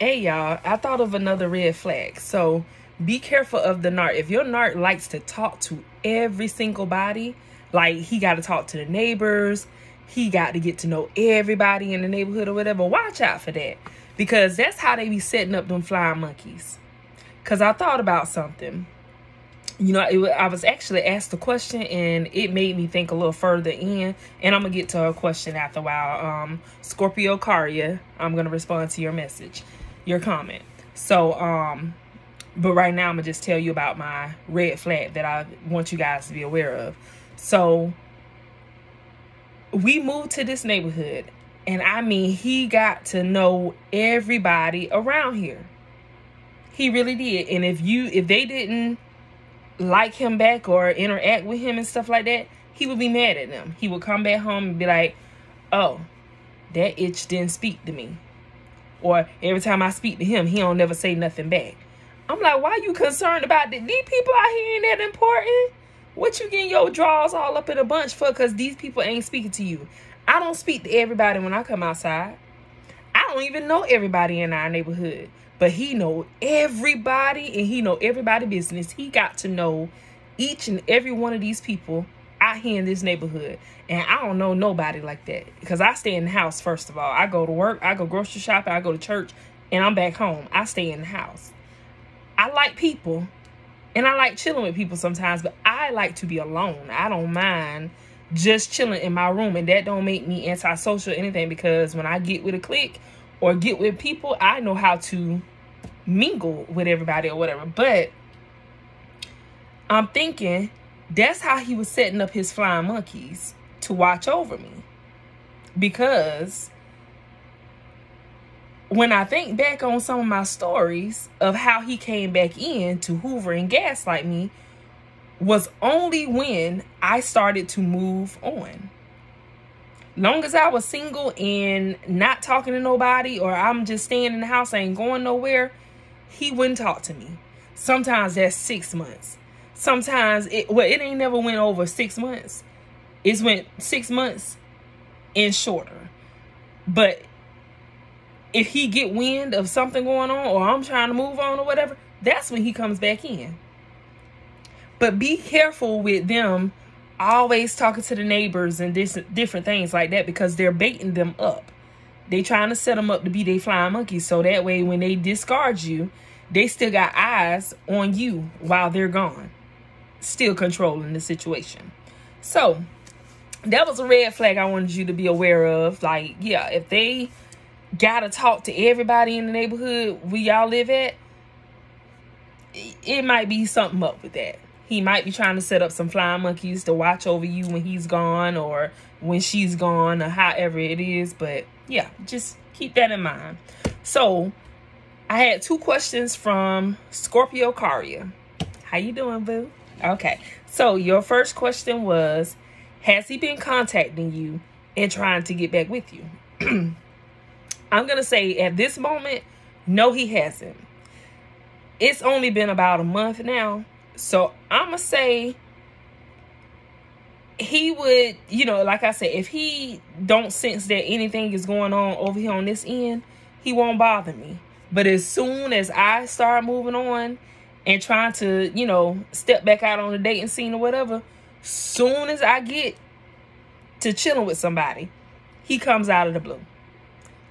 Hey y'all, I thought of another red flag. So be careful of the narc. If your narc likes to talk to every single body, like he got to talk to the neighbors, he got to get to know everybody in the neighborhood or whatever. Watch out for that because that's how they be setting up them flying monkeys. Cause I thought about something. You know, it, I was actually asked a question and it made me think a little further in. And I'm gonna get to a question after a while. Um, Scorpio Caria, I'm gonna respond to your message, your comment. So, um, but right now I'm gonna just tell you about my red flag that I want you guys to be aware of. So we moved to this neighborhood and I mean he got to know everybody around here. He really did. And if you if they didn't like him back or interact with him and stuff like that, he would be mad at them. He would come back home and be like, "Oh, that itch didn't speak to me." Or every time I speak to him, he don't never say nothing back. I'm like, why you concerned about that? These people out here ain't that important. What you getting your draws all up in a bunch for? Because these people ain't speaking to you. I don't speak to everybody when I come outside. I don't even know everybody in our neighborhood. But he know everybody and he know everybody business. He got to know each and every one of these people out here in this neighborhood. And I don't know nobody like that. Because I stay in the house, first of all. I go to work, I go grocery shopping, I go to church, and I'm back home. I stay in the house. I like people and I like chilling with people sometimes, but I like to be alone. I don't mind just chilling in my room and that don't make me antisocial or anything because when I get with a clique or get with people, I know how to mingle with everybody or whatever. But I'm thinking that's how he was setting up his flying monkeys to watch over me. Because when I think back on some of my stories of how he came back in to Hoover and gaslight me, was only when I started to move on. Long as I was single and not talking to nobody, or I'm just staying in the house, I ain't going nowhere, he wouldn't talk to me. Sometimes that's six months. Sometimes it well, it ain't never went over six months. It's went six months and shorter. But if he get wind of something going on or I'm trying to move on or whatever, that's when he comes back in. But be careful with them always talking to the neighbors and this different things like that because they're baiting them up. They trying to set them up to be their flying monkeys so that way when they discard you, they still got eyes on you while they're gone, still controlling the situation. So that was a red flag I wanted you to be aware of. Like, yeah, if they gotta talk to everybody in the neighborhood where y'all live at, it might be something up with that. He might be trying to set up some flying monkeys to watch over you when he's gone or when she's gone or however it is. But yeah, just keep that in mind. So I had two questions from Scorpio Caria. How you doing, boo? Okay. So your first question was, has he been contacting you and trying to get back with you? I'm going to say at this moment, no, he hasn't. It's only been about a month now. So I'm going to say he would, you know, like I said, if he don't sense that anything is going on over here on this end, he won't bother me. But as soon as I start moving on and trying to, you know, step back out on the dating scene or whatever, soon as I get to chilling with somebody, he comes out of the blue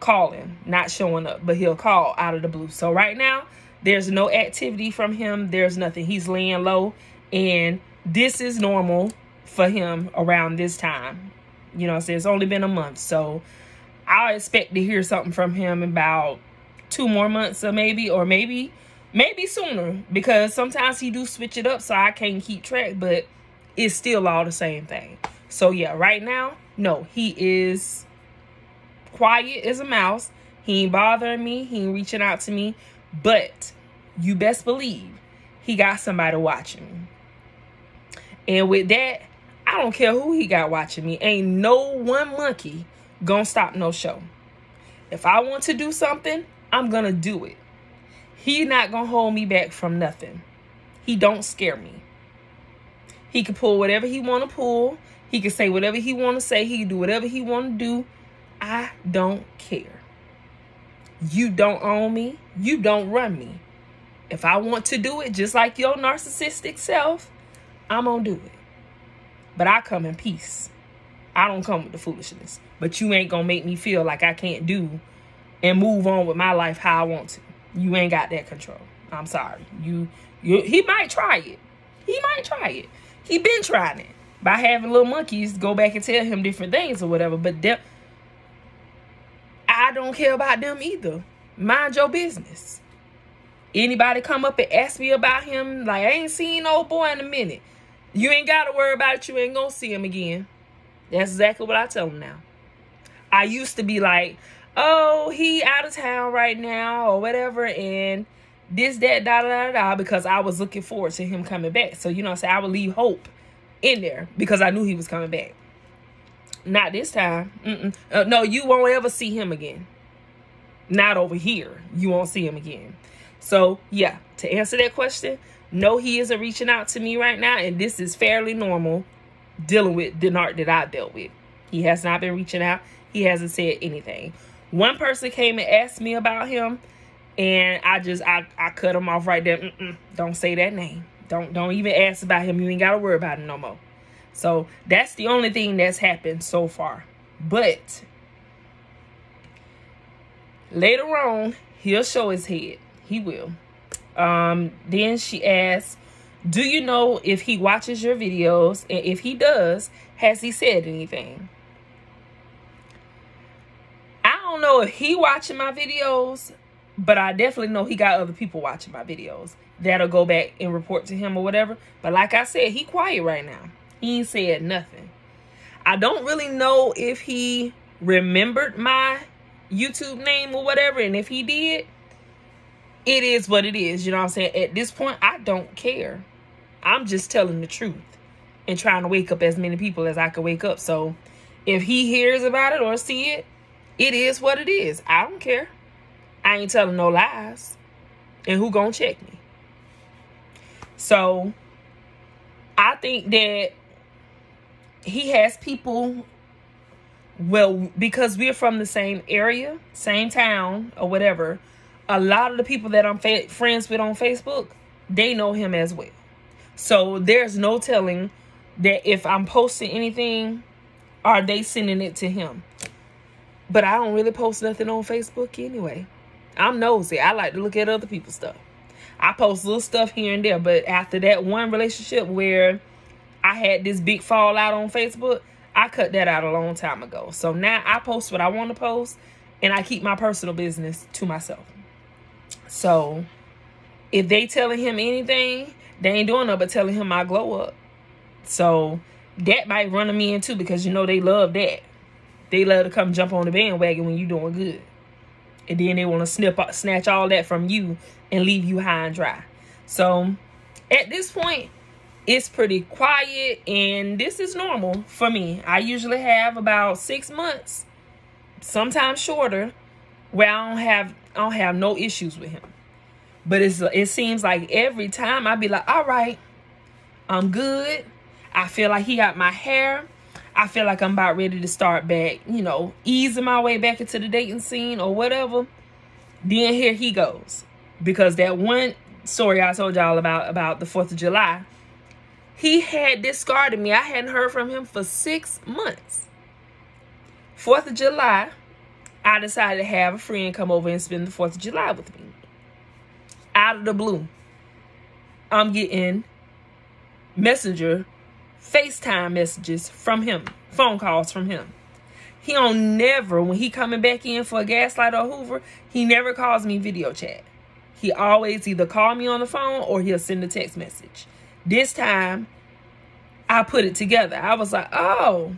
calling, not showing up, but he'll call out of the blue. So right now, there's no activity from him. There's nothing. He's laying low. And this is normal for him around this time. You know, so it's only been a month. So I expect to hear something from him about two more months or maybe, or maybe, maybe sooner. Because sometimes he do switch it up so I can't keep track, but it's still all the same thing. So yeah, right now, no, he is quiet as a mouse. He ain't bothering me. He ain't reaching out to me. But you best believe he got somebody watching me. And with that, I don't care who he got watching me. Ain't no one monkey gonna stop no show. If I want to do something, I'm gonna do it. He not gonna hold me back from nothing. He don't scare me. He can pull whatever he want to pull. He can say whatever he want to say. He can do whatever he want to do. I don't care. You don't own me. You don't run me. If I want to do it just like your narcissistic self, I'm to do it. But I come in peace. I don't come with the foolishness. But you ain't to make me feel like I can't do and move on with my life how I want to. You ain't got that control. I'm sorry. You, you he might try it. He might try it. He been trying it by having little monkeys go back and tell him different things or whatever. But them, I don't care about them either. Mind your business. Anybody come up and ask me about him, like I ain't seen old boy in a minute. You ain't got to worry about it. You ain't gonna see him again. That's exactly what I tell them now. I used to be like, oh, he out of town right now or whatever, and this, that, da, da, da, da, because I was looking forward to him coming back. So, you know, I say I would leave hope in there because I knew he was coming back. Not this time. Mm-mm. Uh, no, you won't ever see him again. Not over here. You won't see him again. So, yeah, to answer that question, no, he isn't reaching out to me right now, and this is fairly normal dealing with the narc that I dealt with. He has not been reaching out. He hasn't said anything. One person came and asked me about him, and I just I, I cut him off right there. Mm-mm, don't say that name. Don't don't even ask about him. You ain't gotta worry about him no more. So that's the only thing that's happened so far. But later on, he'll show his head. He will. Um, then she asked, Do you know if he watches your videos? And if he does, has he said anything? Don't know if he watching my videos, but I definitely know he got other people watching my videos that'll go back and report to him or whatever. But like I said, he quiet right now. He ain't said nothing. I don't really know if he remembered my YouTube name or whatever. And if he did, it is what it is. You know what I'm saying? At this point, I don't care. I'm just telling the truth and trying to wake up as many people as I can wake up. So if he hears about it or see it, it is what it is. I don't care. I ain't telling no lies. And who gonna check me? So I think that he has people well because we're from the same area, same town or whatever. A lot of the people that I'm friends with on Facebook, they know him as well. So there's no telling that if I'm posting anything, are they sending it to him? But I don't really post nothing on Facebook anyway. I'm nosy. I like to look at other people's stuff. I post little stuff here and there, but after that one relationship where I had this big fallout on Facebook, I cut that out a long time ago. So now I post what I want to post and I keep my personal business to myself. So if they telling him anything, they ain't doing nothing but telling him I glow up. So that might run me in too because you know they love that. They love to come jump on the bandwagon when you're doing good. And then they want to snip snatch all that from you and leave you high and dry. So at this point, it's pretty quiet and this is normal for me. I usually have about six months, sometimes shorter, where I don't have I don't have no issues with him. But it's it seems like every time I be like, all right, I'm good. I feel like he got my hair. I feel like I'm about ready to start back, you know, easing my way back into the dating scene or whatever. Then here he goes because that one story I told y'all about about the 4th of July, he had discarded me. I hadn't heard from him for six months. 4th of July, I decided to have a friend come over and spend the 4th of July with me. Out of the blue, I'm getting messenger, FaceTime messages from him, phone calls from him. He don't never, when he coming back in for a gaslight or Hoover, he never calls me video chat. He always either call me on the phone or he'll send a text message. This time, I put it together. I was like, oh,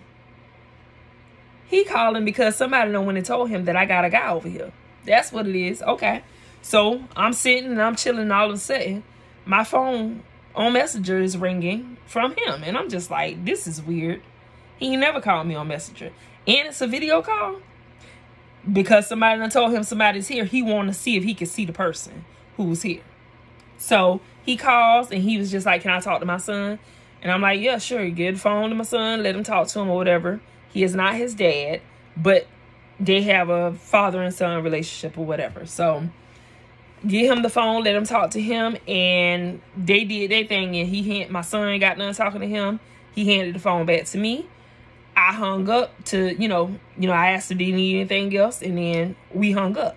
he calling because somebody know when they told him that I got a guy over here. That's what it is. Okay. So I'm sitting and I'm chilling all of a sudden. My phone on Messenger is ringing from him. And I'm just like, this is weird. He never called me on Messenger. And it's a video call because somebody done told him somebody's here, he wanted to see if he could see the person who was here. So he calls and he was just like, Can I talk to my son? And I'm like, Yeah, sure. Get the phone to my son, let him talk to him or whatever. He is not his dad, but they have a father and son relationship or whatever. So get him the phone, let him talk to him, and they did their thing. And he hand, my son got done talking to him. He handed the phone back to me. I hung up to, you know, you know, I asked if he need anything else? And then we hung up.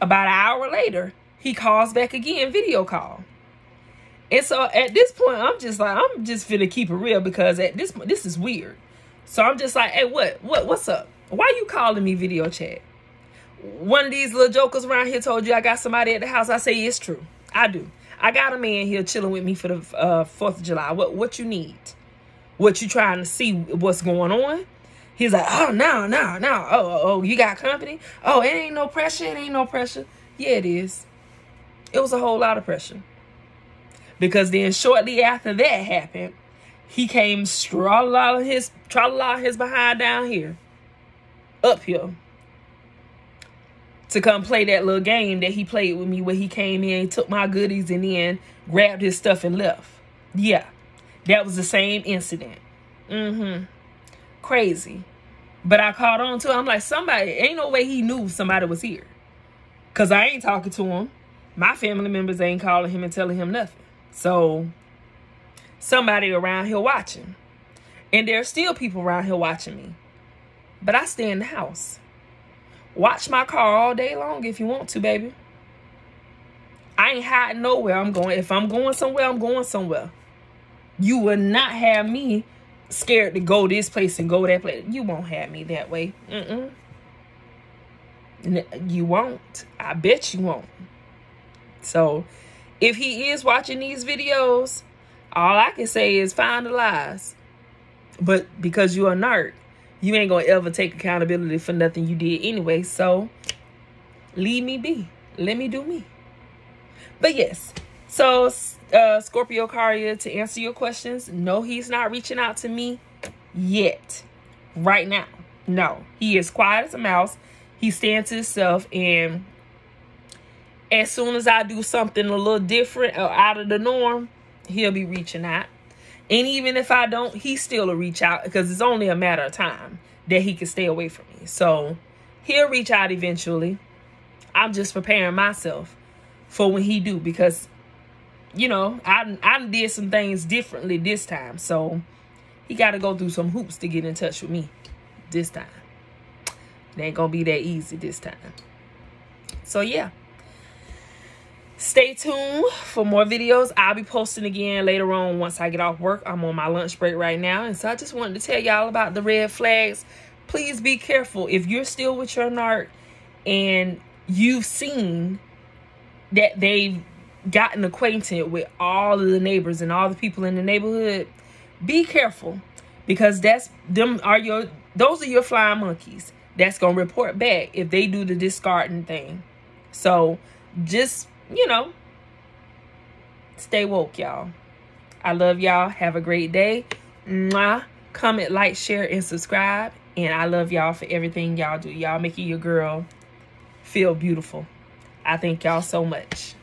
About an hour later, he calls back again, video call. And so at this point, I'm just like, I'm just finna keep it real because at this point, this is weird. So I'm just like, hey, what, what, what's up? Why you calling me video chat? One of these little jokers around here told you I got somebody at the house. I say it's true. I do. I got a man here chilling with me for the uh, 4th of July. What what you need? What you trying to see what's going on? He's like, oh, no, no, no. Oh, oh, oh, you got company? Oh, it ain't no pressure. It ain't no pressure. Yeah, it is. It was a whole lot of pressure. Because then shortly after that happened, he came strolling his trolling his behind down here, up here, to come play that little game that he played with me where he came in, took my goodies, and then grabbed his stuff and left. Yeah, that was the same incident. Mm-hmm. Crazy. But I caught on to it. I'm like, somebody, ain't no way he knew somebody was here. Because I ain't talking to him. My family members ain't calling him and telling him nothing. So, somebody around here watching. And there are still people around here watching me. But I stay in the house. Watch my car all day long if you want to, baby. I ain't hiding nowhere I'm going. If I'm going somewhere, I'm going somewhere. You will not have me scared to go this place and go that place. You won't have me that way. Mm-mm. You won't. I bet you won't. So, if he is watching these videos, all I can say is find the lies. But because you're a you ain't gonna ever take accountability for nothing you did anyway. So leave me be. Let me do me. But yes, so uh, Scorpio Caria, to answer your questions, no, he's not reaching out to me yet. Right now. No. He is quiet as a mouse. He stands to himself and as soon as I do something a little different or out of the norm, he'll be reaching out. And even if I don't, he still will reach out because it's only a matter of time that he can stay away from me. So he'll reach out eventually. I'm just preparing myself for when he do because you know, I I did some things differently this time. So he got to go through some hoops to get in touch with me this time. It ain't going to be that easy this time. So yeah. Stay tuned for more videos. I'll be posting again later on once I get off work. I'm on my lunch break right now. And so I just wanted to tell y'all about the red flags. Please be careful. If you're still with your narc and you've seen that they've gotten acquainted with all of the neighbors and all the people in the neighborhood, be careful because that's them are your those are your flying monkeys that's gonna report back if they do the discarding thing. So just you know, stay woke, y'all. I love y'all. Have a great day. Mwah. Comment, like, share, and subscribe. And I love y'all for everything y'all do. Y'all making your girl feel beautiful. I thank y'all so much.